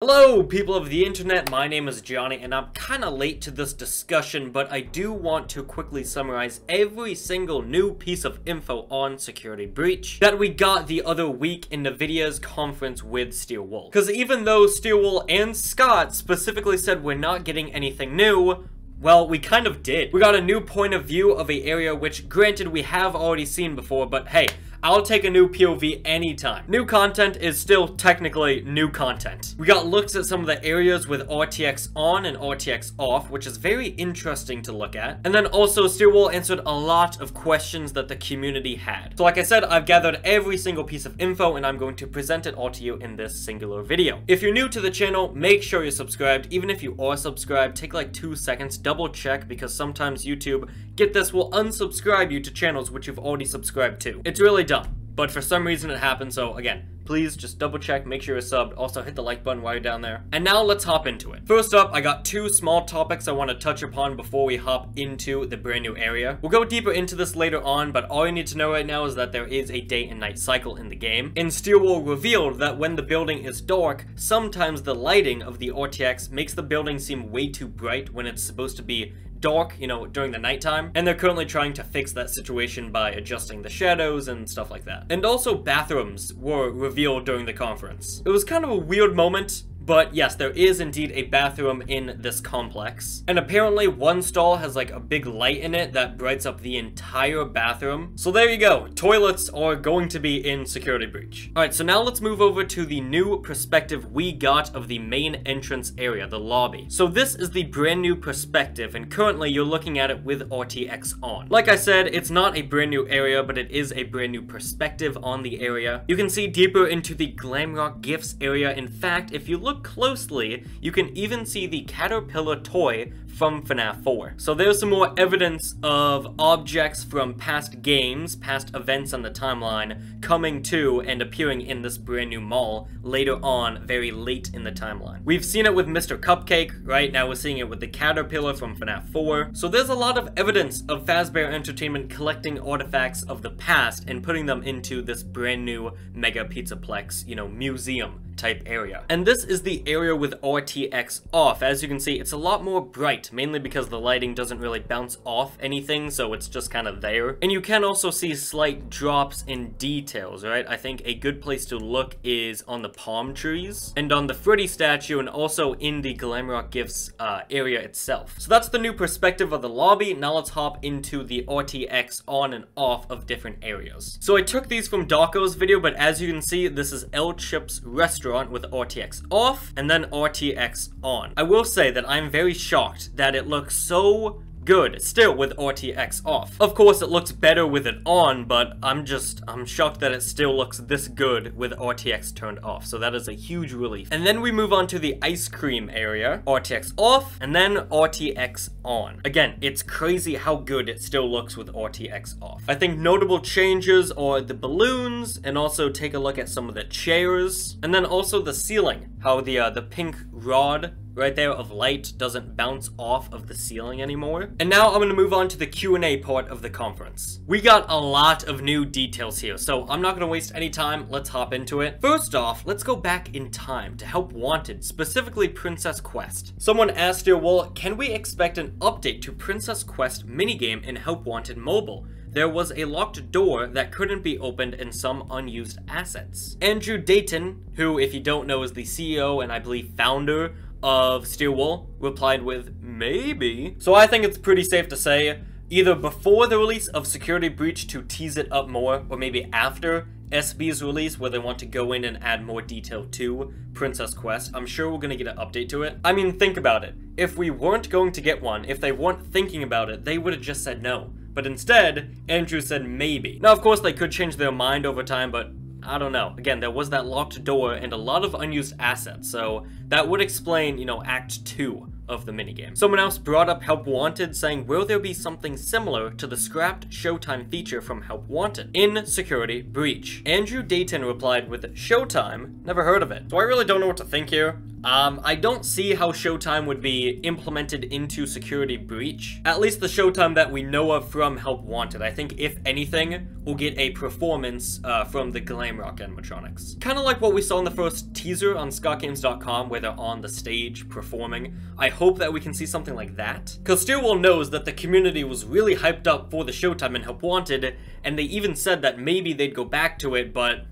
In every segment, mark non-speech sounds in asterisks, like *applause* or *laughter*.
Hello, people of the internet, my name is Jonny, and I'm kinda late to this discussion, but I do want to quickly summarize every single new piece of info on Security Breach that we got the other week in NVIDIA's conference with Steelwool. Because even though Steelwool and Scott specifically said we're not getting anything new, well, we kind of did. We got a new point of view of a area which, granted, we have already seen before, but hey, I'll take a new POV anytime. New content is still technically new content. We got looks at some of the areas with RTX on and RTX off, which is very interesting to look at. And then also Steelwool answered a lot of questions that the community had. So like I said, I've gathered every single piece of info and I'm going to present it all to you in this singular video. If you're new to the channel, make sure you're subscribed. Even if you are subscribed, take like two seconds, double check because sometimes YouTube, get this, will unsubscribe you to channels which you've already subscribed to. It's really dumb. But for some reason it happened, so again, please just double check, make sure you're subbed, also hit the like button while you're down there. And now let's hop into it. First up, I got two small topics I want to touch upon before we hop into the brand new area. We'll go deeper into this later on, but all you need to know right now is that there is a day and night cycle in the game. And Steelwool revealed that when the building is dark, sometimes the lighting of the RTX makes the building seem way too bright when it's supposed to be dark, you know, during the nighttime, and they're currently trying to fix that situation by adjusting the shadows and stuff like that. And also bathrooms were revealed during the conference. It was kind of a weird moment, but yes, there is indeed a bathroom in this complex. And apparently one stall has like a big light in it that brights up the entire bathroom. So there you go. Toilets are going to be in Security Breach. Alright, so now let's move over to the new perspective we got of the main entrance area, the lobby. So this is the brand new perspective and currently you're looking at it with RTX on. Like I said, it's not a brand new area, but it is a brand new perspective on the area. You can see deeper into the Glamrock Gifts area. In fact, if you look look closely, you can even see the caterpillar toy from FNAF 4. So there's some more evidence of objects from past games, past events on the timeline, coming to and appearing in this brand new mall later on, very late in the timeline. We've seen it with Mr. Cupcake, right? Now we're seeing it with the caterpillar from FNAF 4. So there's a lot of evidence of Fazbear Entertainment collecting artifacts of the past and putting them into this brand new Mega Pizzaplex, you know, museum type area. And this is the area with RTX off. As you can see, it's a lot more bright, mainly because the lighting doesn't really bounce off anything, so it's just kind of there. And you can also see slight drops in details, right? I think a good place to look is on the palm trees, and on the Freddy statue, and also in the Glamrock Gifts uh, area itself. So that's the new perspective of the lobby. Now let's hop into the RTX on and off of different areas. So I took these from Dawko's video, but as you can see, this is El Chip's restaurant with RTX off and then RTX on. I will say that I'm very shocked that it looks so good, still with RTX off. Of course, it looks better with it on, but I'm just, I'm shocked that it still looks this good with RTX turned off, so that is a huge relief. And then we move on to the ice cream area, RTX off, and then RTX on. Again, it's crazy how good it still looks with RTX off. I think notable changes are the balloons, and also take a look at some of the chairs, and then also the ceiling, how the, uh, the pink rod right there of light doesn't bounce off of the ceiling anymore. And now I'm gonna move on to the Q&A part of the conference. We got a lot of new details here, so I'm not gonna waste any time, let's hop into it. First off, let's go back in time to help Wanted, specifically Princess Quest. Someone asked here, well, can we expect an update to Princess Quest minigame in Help Wanted Mobile? there was a locked door that couldn't be opened in some unused assets. Andrew Dayton, who if you don't know is the CEO and I believe founder of steel wool replied with, maybe. So I think it's pretty safe to say, either before the release of Security Breach to tease it up more, or maybe after SB's release where they want to go in and add more detail to Princess Quest, I'm sure we're gonna get an update to it. I mean, think about it. If we weren't going to get one, if they weren't thinking about it, they would have just said no. But instead, Andrew said maybe. Now, of course, they could change their mind over time, but I don't know. Again, there was that locked door and a lot of unused assets, so that would explain, you know, Act 2 of the minigame. Someone else brought up Help Wanted, saying, will there be something similar to the scrapped Showtime feature from Help Wanted in Security Breach? Andrew Dayton replied with, Showtime? Never heard of it. So I really don't know what to think here. Um, I don't see how Showtime would be implemented into Security Breach. At least the Showtime that we know of from Help Wanted. I think, if anything, we'll get a performance uh, from the Glamrock animatronics. Kind of like what we saw in the first teaser on ScottGames.com where they're on the stage performing. I hope that we can see something like that. Because Steel Wool knows that the community was really hyped up for the Showtime and Help Wanted, and they even said that maybe they'd go back to it, but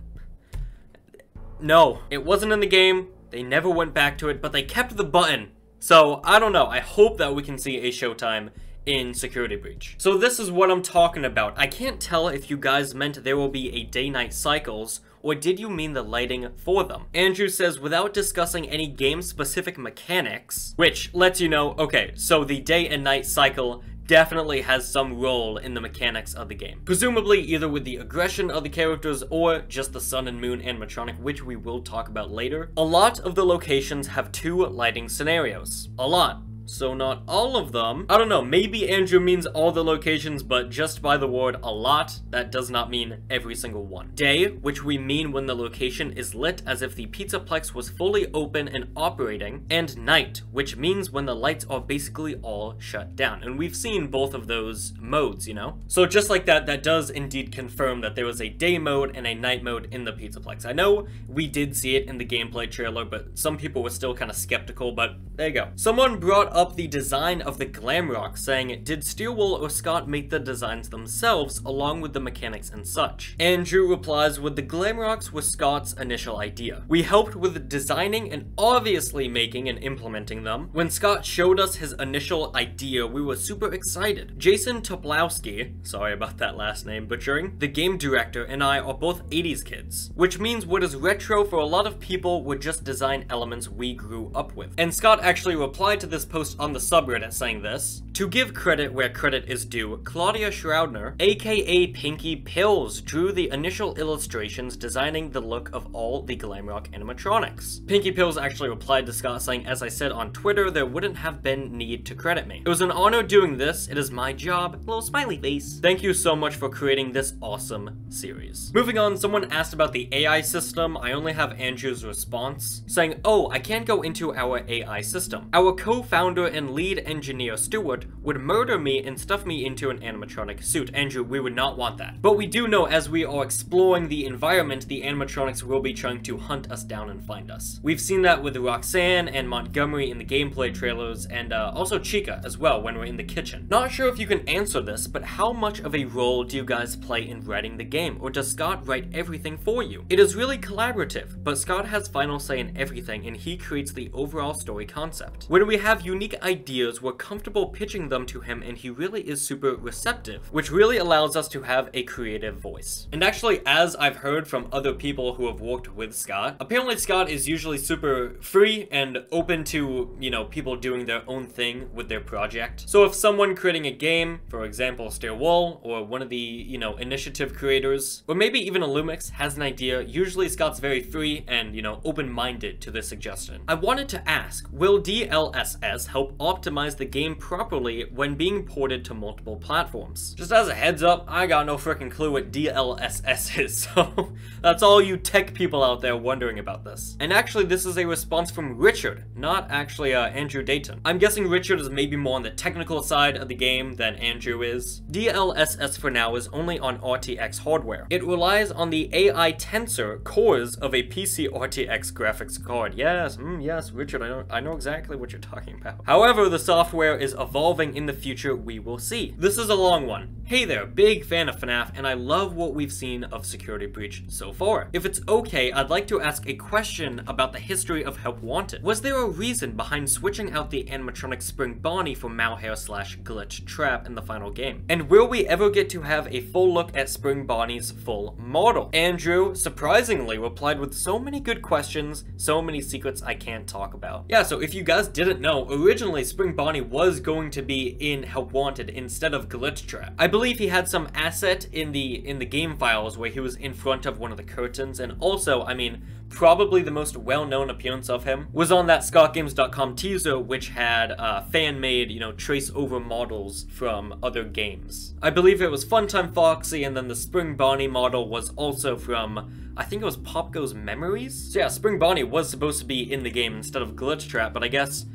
no, it wasn't in the game. They never went back to it, but they kept the button. So, I don't know. I hope that we can see a Showtime in Security Breach. So this is what I'm talking about. I can't tell if you guys meant there will be a day-night cycles, or did you mean the lighting for them? Andrew says, without discussing any game-specific mechanics, which lets you know, okay, so the day and night cycle definitely has some role in the mechanics of the game. Presumably either with the aggression of the characters or just the sun and moon animatronic, which we will talk about later. A lot of the locations have two lighting scenarios. A lot so not all of them. I don't know, maybe Andrew means all the locations, but just by the word a lot, that does not mean every single one. Day, which we mean when the location is lit as if the Pizzaplex was fully open and operating, and night, which means when the lights are basically all shut down. And we've seen both of those modes, you know? So just like that, that does indeed confirm that there was a day mode and a night mode in the Pizzaplex. I know we did see it in the gameplay trailer, but some people were still kind of skeptical, but there you go. Someone brought up the design of the Glamrock, saying, did Steel Wool or Scott make the designs themselves along with the mechanics and such? Andrew replies, with the Glamrocks was Scott's initial idea. We helped with the designing and obviously making and implementing them. When Scott showed us his initial idea, we were super excited. Jason Toplowski, sorry about that last name butchering, the game director and I are both 80s kids, which means what is retro for a lot of people would just design elements we grew up with. And Scott actually replied to this post post on the subreddit saying this. To give credit where credit is due, Claudia Schraudner, aka Pinky Pills, drew the initial illustrations designing the look of all the Glamrock animatronics. Pinky Pills actually replied to Scott saying, as I said on Twitter, there wouldn't have been need to credit me. It was an honor doing this, it is my job, little smiley face. Thank you so much for creating this awesome series. Moving on, someone asked about the AI system, I only have Andrew's response, saying, oh, I can't go into our AI system. Our co-founder founder and lead engineer Stewart would murder me and stuff me into an animatronic suit. Andrew, we would not want that. But we do know as we are exploring the environment, the animatronics will be trying to hunt us down and find us. We've seen that with Roxanne and Montgomery in the gameplay trailers, and uh, also Chica as well when we're in the kitchen. Not sure if you can answer this, but how much of a role do you guys play in writing the game, or does Scott write everything for you? It is really collaborative, but Scott has final say in everything and he creates the overall story concept. When we have unique unique ideas, we're comfortable pitching them to him and he really is super receptive, which really allows us to have a creative voice. And actually, as I've heard from other people who have worked with Scott, apparently Scott is usually super free and open to, you know, people doing their own thing with their project. So if someone creating a game, for example, Steel Wool, or one of the, you know, initiative creators, or maybe even Illumix has an idea, usually Scott's very free and, you know, open-minded to the suggestion. I wanted to ask, will DLSS help optimize the game properly when being ported to multiple platforms. Just as a heads up, I got no freaking clue what DLSS is, *laughs* so that's all you tech people out there wondering about this. And actually, this is a response from Richard, not actually uh, Andrew Dayton. I'm guessing Richard is maybe more on the technical side of the game than Andrew is. DLSS for now is only on RTX hardware. It relies on the AI tensor cores of a PC RTX graphics card. Yes, mm, yes, Richard, I know, I know exactly what you're talking about. However, the software is evolving in the future we will see. This is a long one. Hey there, big fan of FNAF, and I love what we've seen of Security Breach so far. If it's okay, I'd like to ask a question about the history of Help Wanted. Was there a reason behind switching out the animatronic Spring Bonnie for Malhare slash Glitch Trap in the final game? And will we ever get to have a full look at Spring Bonnie's full model? Andrew, surprisingly, replied with so many good questions, so many secrets I can't talk about. Yeah, so if you guys didn't know, originally Spring Bonnie was going to be in Help Wanted instead of Glitch Trap. I believe he had some asset in the in the game files where he was in front of one of the curtains, and also, I mean, probably the most well-known appearance of him was on that ScottGames.com teaser, which had uh, fan-made, you know, trace over models from other games. I believe it was Funtime Foxy, and then the Spring Bonnie model was also from, I think it was Pop Goes Memories? So yeah, Spring Bonnie was supposed to be in the game instead of Glitch Trap, but I guess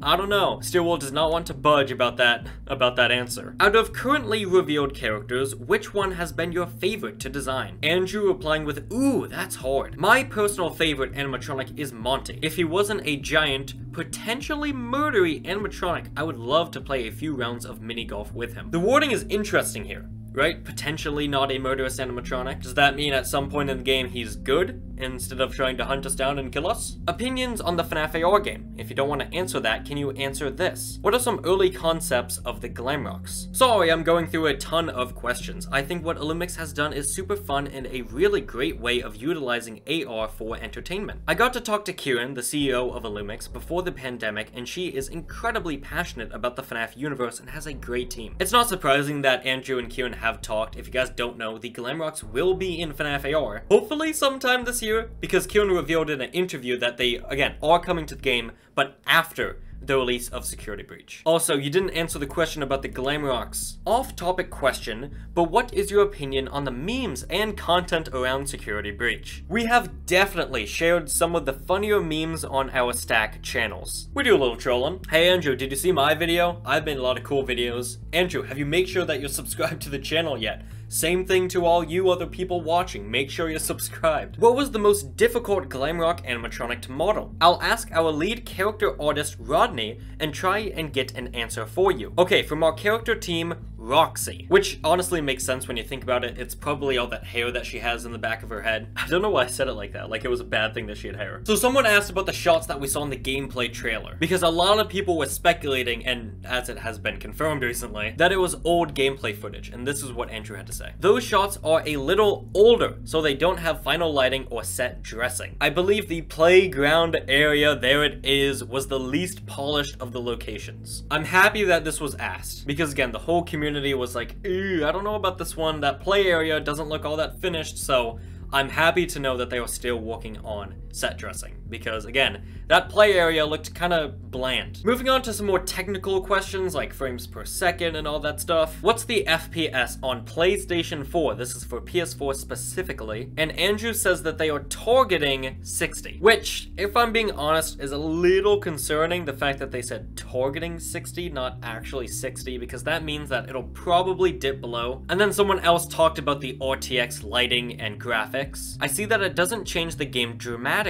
I don't know. Steelwool does not want to budge about that about that answer. Out of currently revealed characters, which one has been your favorite to design? Andrew replying with, ooh, that's hard. My personal favorite animatronic is Monty. If he wasn't a giant, potentially murdery animatronic, I would love to play a few rounds of mini golf with him. The wording is interesting here right? Potentially not a murderous animatronic. Does that mean at some point in the game he's good, instead of trying to hunt us down and kill us? Opinions on the FNAF AR game. If you don't want to answer that, can you answer this? What are some early concepts of the Glamrocks? Sorry, I'm going through a ton of questions. I think what Illumix has done is super fun and a really great way of utilizing AR for entertainment. I got to talk to Kirin, the CEO of Illumix, before the pandemic, and she is incredibly passionate about the FNAF universe and has a great team. It's not surprising that Andrew and Kirin have talked. If you guys don't know, the Glamrocks will be in FNAF AR, hopefully sometime this year, because Kirin revealed in an interview that they, again, are coming to the game, but after the release of Security Breach. Also, you didn't answer the question about the Glamrocks. Off-topic question, but what is your opinion on the memes and content around Security Breach? We have definitely shared some of the funnier memes on our Slack channels. We do a little trolling. Hey Andrew, did you see my video? I've made a lot of cool videos. Andrew, have you made sure that you're subscribed to the channel yet? Same thing to all you other people watching, make sure you're subscribed. What was the most difficult glam rock animatronic to model? I'll ask our lead character artist Rodney and try and get an answer for you. Okay, from our character team, Roxy. Which honestly makes sense when you think about it. It's probably all that hair that she has in the back of her head. I don't know why I said it like that, like it was a bad thing that she had hair. So someone asked about the shots that we saw in the gameplay trailer. Because a lot of people were speculating, and as it has been confirmed recently, that it was old gameplay footage, and this is what Andrew had to say. Those shots are a little older, so they don't have final lighting or set dressing. I believe the playground area, there it is, was the least polished of the locations. I'm happy that this was asked, because again, the whole community was like, I don't know about this one, that play area doesn't look all that finished, so I'm happy to know that they are still working on set dressing, because again, that play area looked kind of bland. Moving on to some more technical questions like frames per second and all that stuff. What's the FPS on PlayStation 4? This is for PS4 specifically. And Andrew says that they are targeting 60, which, if I'm being honest, is a little concerning, the fact that they said targeting 60, not actually 60, because that means that it'll probably dip below. And then someone else talked about the RTX lighting and graphics. I see that it doesn't change the game dramatically.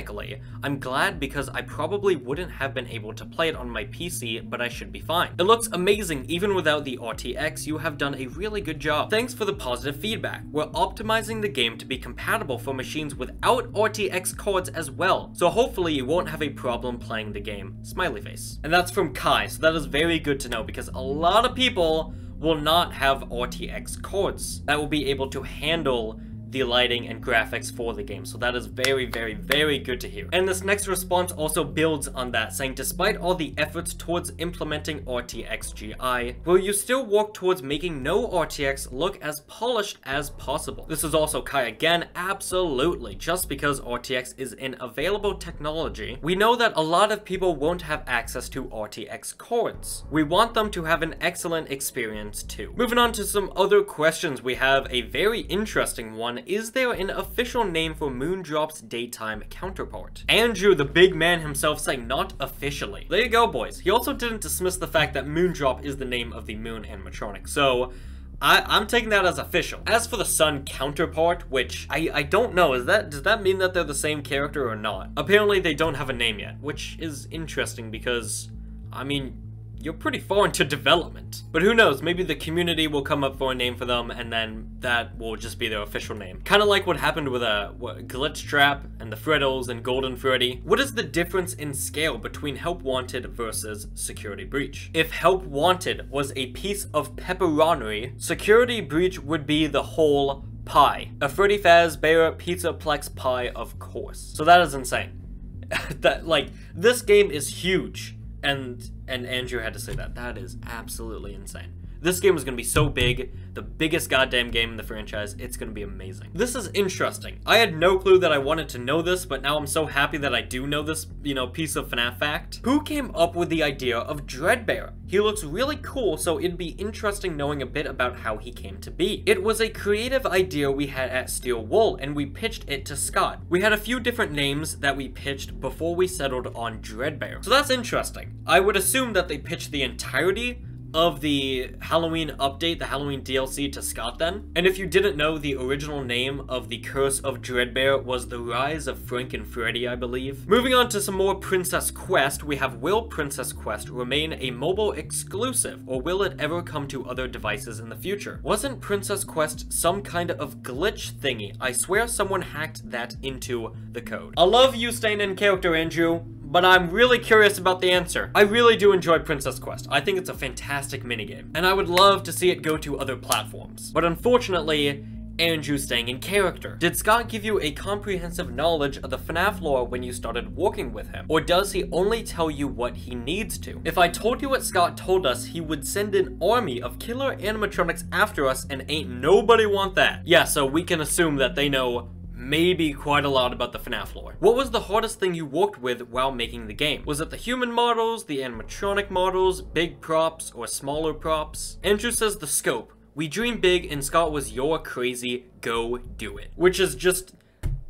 I'm glad because I probably wouldn't have been able to play it on my PC, but I should be fine. It looks amazing even without the RTX, you have done a really good job. Thanks for the positive feedback. We're optimizing the game to be compatible for machines without RTX cards as well, so hopefully you won't have a problem playing the game. Smiley face. And that's from Kai, so that is very good to know because a lot of people will not have RTX cards that will be able to handle the lighting and graphics for the game. So that is very, very, very good to hear. And this next response also builds on that, saying despite all the efforts towards implementing RTX GI, will you still work towards making no RTX look as polished as possible? This is also Kai again, absolutely. Just because RTX is an available technology, we know that a lot of people won't have access to RTX cards. We want them to have an excellent experience too. Moving on to some other questions, we have a very interesting one is there an official name for Moondrop's daytime counterpart? Andrew, the big man himself, saying not officially. There you go, boys. He also didn't dismiss the fact that Moondrop is the name of the moon animatronic, so I, am taking that as official. As for the sun counterpart, which I, I don't know, is that does that mean that they're the same character or not? Apparently they don't have a name yet, which is interesting because, I mean, you're pretty far into development. But who knows, maybe the community will come up for a name for them and then that will just be their official name. Kind of like what happened with a uh, what, Glitch Trap and the Freddles and Golden Freddy. What is the difference in scale between Help Wanted versus Security Breach? If Help Wanted was a piece of pepperoni, Security Breach would be the whole pie. A Freddy Fazbear Pizza Plex pie, of course. So that is insane. *laughs* that, like, this game is huge And and Andrew had to say that. That is absolutely insane. This game is going to be so big, the biggest goddamn game in the franchise, it's going to be amazing. This is interesting. I had no clue that I wanted to know this, but now I'm so happy that I do know this, you know, piece of FNAF fact. Who came up with the idea of Dreadbear? He looks really cool, so it'd be interesting knowing a bit about how he came to be. It was a creative idea we had at Steel Wool, and we pitched it to Scott. We had a few different names that we pitched before we settled on Dreadbear. So that's interesting. I would assume that they pitched the entirety of the Halloween update, the Halloween DLC to Scott then. And if you didn't know, the original name of the Curse of Dreadbear was The Rise of Frank and Freddy, I believe. Moving on to some more Princess Quest, we have Will Princess Quest remain a mobile exclusive, or will it ever come to other devices in the future? Wasn't Princess Quest some kind of glitch thingy? I swear someone hacked that into the code. I love you staying in character, Andrew but I'm really curious about the answer. I really do enjoy Princess Quest. I think it's a fantastic minigame, and I would love to see it go to other platforms. But unfortunately, Andrew staying in character. Did Scott give you a comprehensive knowledge of the FNAF lore when you started working with him? Or does he only tell you what he needs to? If I told you what Scott told us, he would send an army of killer animatronics after us and ain't nobody want that. Yeah, so we can assume that they know maybe quite a lot about the FNAF lore. What was the hardest thing you worked with while making the game? Was it the human models, the animatronic models, big props, or smaller props? Andrew says the scope. We dream big and Scott was your crazy, go do it. Which is just,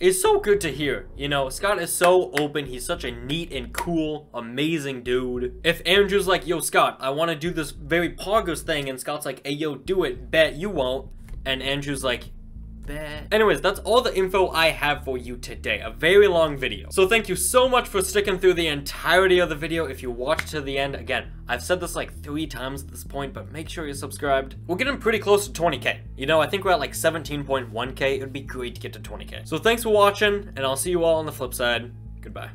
is so good to hear. You know, Scott is so open. He's such a neat and cool, amazing dude. If Andrew's like, yo, Scott, I want to do this very poggers thing, and Scott's like, hey, yo, do it, bet you won't. And Andrew's like, Anyways, that's all the info I have for you today. A very long video. So thank you so much for sticking through the entirety of the video. If you watched to the end, again, I've said this like three times at this point, but make sure you're subscribed. We're getting pretty close to 20k. You know, I think we're at like 17.1k. It would be great to get to 20k. So thanks for watching, and I'll see you all on the flip side. Goodbye.